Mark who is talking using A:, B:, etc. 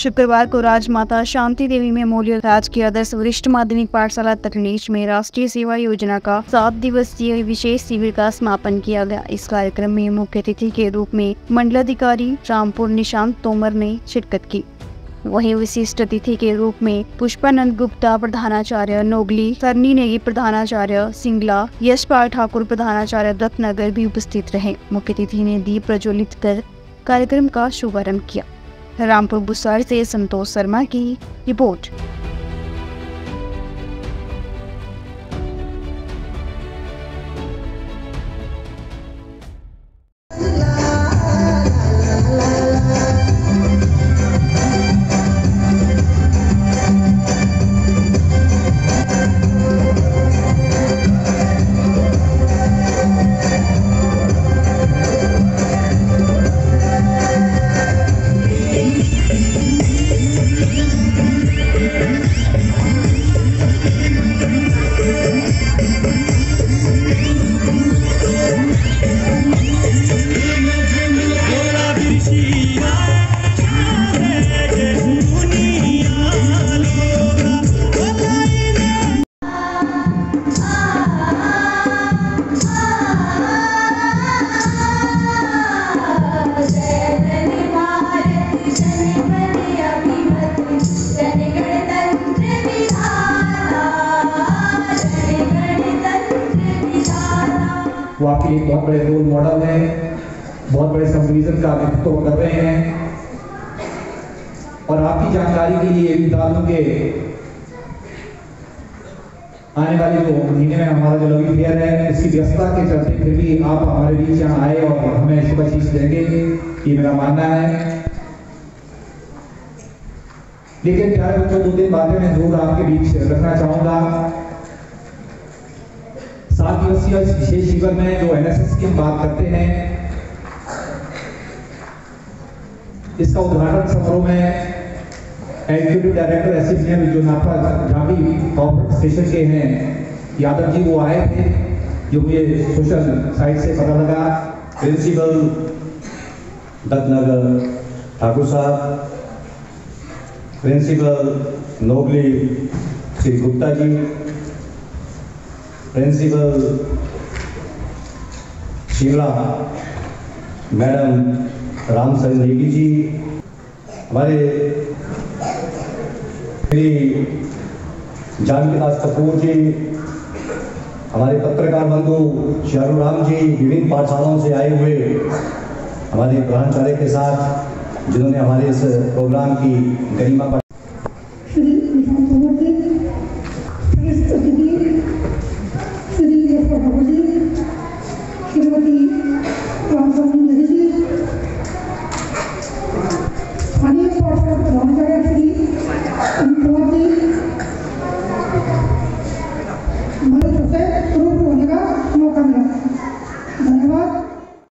A: शुक्रवार को राजमाता शांति देवी मेमोरियल राजकीय आदर्श वरिष्ठ माध्यमिक पाठशाला तकनीश में राष्ट्रीय सेवा योजना का सात दिवसीय विशेष शिविर का समापन किया गया। इस कार्यक्रम में मुख्य अतिथि के रूप में मंडलाधिकारी रामपुर निशांत तोमर ने शिरकत की। वहीं विशिष्ट अतिथि के रूप में पुष्पानंद गुप्ता, प्रधानाचार्य नोगली, सरनी नेगी, प्रधानाचार्य सिंगला यशपाल ठाकुर, प्रधानाचार्य दत्तनगर भी उपस्थित रहे। मुख्य अतिथि ने दीप प्रज्वलित कर कार्यक्रम का शुभारंभ किया। रामपुर बुसार से संतोष शर्मा की रिपोर्ट।
B: वो आपके लिए बहुत बड़े रोल मॉडल हैं, बहुत बड़े संविजन का नेतृत्व कर रहे हैं। और आपकी जानकारी के लिए भी बता दूँ कि आने वाले जो महीने में हमारा जो लवी फेयर है इसकी व्यस्तता के चलते फिर भी आप हमारे बीच यहाँ आए और हमें शुभ चीज़ देंगे, ये मेरा मानना है। लेकिन प्यारे बच्चों, दो तीन बातें मैं ज़रूर आपके बीच रखना चाहूँगा। सात दिवसीय इस विशेष शिविर में जो एनएसएस की हम बात करते हैं, इसका उद्घाटन समारोह में एग्जीक्यूटिव डायरेक्टर एस एस जो झांगी कॉर्पोरेट स्टेशन के हैं। यादव जी वो आए थे, जो मुझे सोशल साइट से पता लगा।
C: प्रिंसिपल दत्तनगर, ठाकुर साहब। Principal Nogli Shri Gupta ji. Principal Shimla, madam Ramchandra Negi ji, हमारे श्री जानकी दास कपूर जी, हमारे पत्रकार बंधु शारू राम जी, विभिन्न पाठशालाओं से आए हुए हमारे प्रधानाचार्य के साथ, जिन्होंने हमारे इस प्रोग्राम की गरिमा